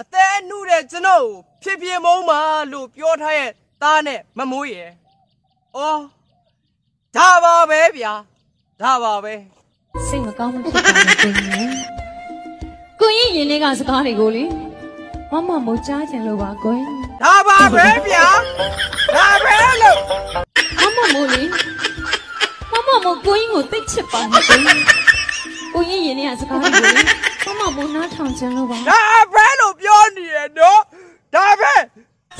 အသေးနှုတဲ့ကျွန်တော်ကိုဖြစ်ဖြစ်မုံးပါလို့ပြောထားရဲ့သားနဲ့မမိုးရယ်။အော်ဒါပါပဲဗျာဒါပါပဲစိတ်မကောင်းမဖြစ်ပါနဲ့ကိုရင်ကိုရင်ရင်လေးကစကားတွေကိုလေမမမို့ကြားချင်လို့ပါကိုရင်ဒါပါပဲဗျာဒါပဲလို့မမမို့လေမမမို့ကိုရင်ကိုသိချစ်ပါနဲ့ကိုရင်ကိုရင်ရင်လေးကစကားတွေကိုလေမမမို့နားထောင်ချင်လို့ပါဒါပဲ လို့ပြောနေရနော်ဒါပဲ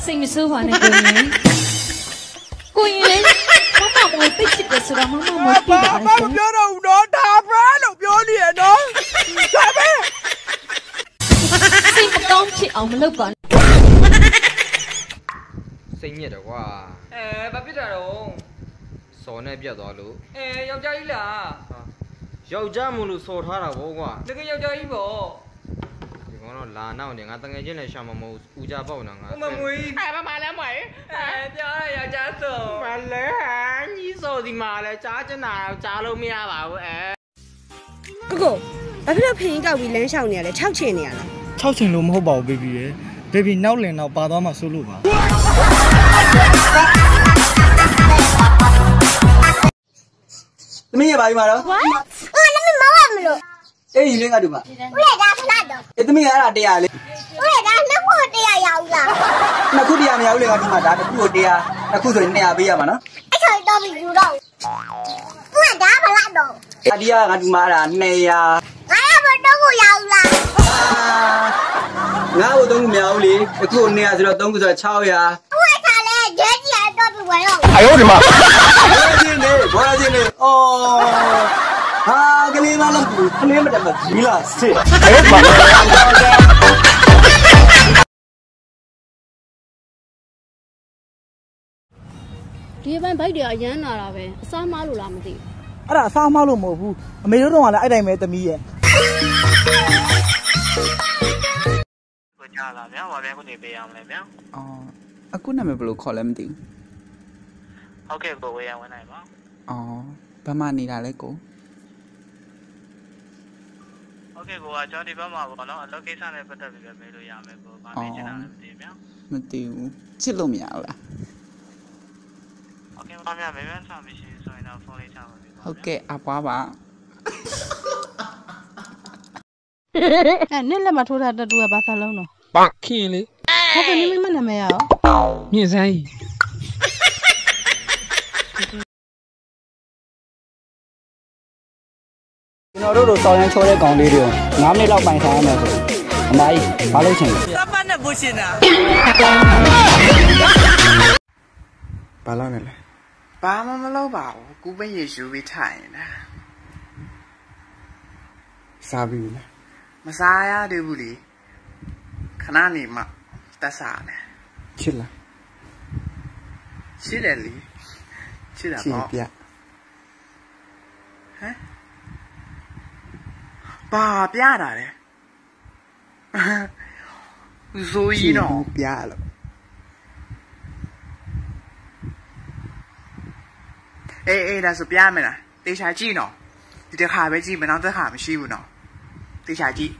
စိတ်မဆိုးပါနဲ့ကိုရင်ကိုရင်လေမမမို့သိချစ်တယ်ဆိုတော့မမမို့ပြဘာပါမှလေမပြောတော့ဘူးနော်ဒါပဲလို့ပြောနေရနော်ဒါပဲစိတ်မကောင်းဖြစ်အောင်မလုပ်ပါနဲ့စိတ်ညစ်တယ်ကွာအဲဘာဖြစ်တာတော့စော်နဲ့ပြတ်သွားလို့အဲယောက်ျားကြီးလားဟာယောက်ျားမလို့စော်ထားတာဗောကွာတကယ်ယောက်ျားကြီးပေါ့ဒီ ကောင်တော့လာနောက်နေငါတငယ်ချင်းလည်းရှာမမဟုတ်ဘူးဦးကြပေါက်နေငါ ဟိုမမွေးအဲဘာမှလည်းမွေးအဲပြောရယောက်ျားဆို မလဲညီစော်ဒီမှာလဲကြားချင်တာတော့ကြားလို့မရပါဘူးအဲ ကိုကိုဘာဖြစ်လို့ဖင်ကောက်ပြီးလမ်းလျှောက်နေရလဲ၆ချင်နေရလား 6ချိန်လို့မဟုတ်ပါဘူးဘေဘီရယ်ဘေဘီနောက်လင်တော့ပါသွားမှဆိုလို့ပါ သမီးရပါပြီမှာတော့ What? 我那么毛啊没了， အေးရင်လေးကတူပါ 我也打 အေးသမီးအဲ့ဒါတရားလေဟုတ်ရဲ့ဒါနှစ်ခုတရားရအောင်လားနှစ်ခုတရားမရဘူးလေငါဒီမှာဒါတစ်ခုကိုတရားတစ်ခုဆိုရင်200ပေးရမှာနော်အဲ့ဆိုတော့ပြီယူတော့သူကဒါမလားတော့အဒီကငါဒီမှာအဲ့ဒါ200ငါရမတော့ကိုရအောင်လားငါ့ကိုသုံးခုမရဘူးလေတစ်ခုကို200ဆိုတော့သုံးခုဆိုတော့600သူကလည်းဂျဲကြီးအတော့ပြီဝင်တော့အယောဒီမှာ လုံးဘူးကလေးမတက်မကြီးလားစစ်အဲ့ဒါဒီဘက်ဘိုက်တွေအရမ်းလာတာပဲအစားမားလို့လားမသိဘူးအဲ့ဒါအစားမလို့မဟုတ်ဘူးအမေတို့တော့ကလည်းအဲ့တိုင်းပဲသမီးရယ်ကိုကြလာဗျာဘာပြန်ကိုနေပေးရမလဲဗျာအော်အခုနာမည်ဘယ်လိုခေါ်လဲမသိဘူးဟုတ်ကဲ့ကိုဝေးရဝင်နိုင်ပါအော်ဘာမှနေတာလဲကို ဟုတ်ကဲ့ကိုကကျွန်တော်ဒီဘက်မှာပေါ့နော်အလုပ်ကိစ္စနဲ့ပတ်သက်ပြီးတော့မေးလို့ရမယ်ကိုဘာမေးချင်တာလဲမသိဘူးဗျာမသိဘူးချစ်လို့မရဘူးလားဟုတ်ကဲ့ပါဗျာမေးမြန်ဆောင်မရှိဆိုရင်တော့ဖုန်းလေးချပါပြီဟုတ်ကဲ့အပွားပါအဲနင့်လက်မထိုးတာတတူကဘာသာလုံးတော့ပန့်ခင်လေဟုတ်ကဲ့မိမနာမည်ရအောင်မြင့်စမ်းကြီး ကျွန်တော်တို့တို့စောင်းရမ်းချောတဲ့ကောင်လေးတွေကို9မိနစ်လောက်ပိုင်ထားရမယ်ဆိုအမကြီးဘာလို့ချင်လဲသတ်ပတ်နဲ့ဘုရှင်တာဘာလို့လဲလဲဘာမှမလုပ်ပါဘူးကူပဲရေရှူပြီးထိုင်နေတာစားပြီလားမစားရသေးဘူးလေခဏနေမှတက်စားတယ်ချစ်လားချစ်တယ်လေချစ်တာပေါ့ပြဟမ် ဘာပြတာလဲဇိုးကြီးတော့ပြလို့အေးအေးဒါဆိုပြမယ်လားတေချာကြည့်နော်ဒီတစ်ခါပဲကြည့်မနောက်တစ်ခါမရှိဘူးနော်တေချာကြည့်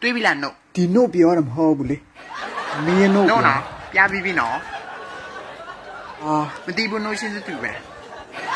တွေးပြီလားနို့ဒီနို့ပြောတာမဟုတ်ဘူးလေမင်းနို့နို့နော်ပြပြီးပြီနော်အာမတိဘူးနို့ရှင်းစတူပဲ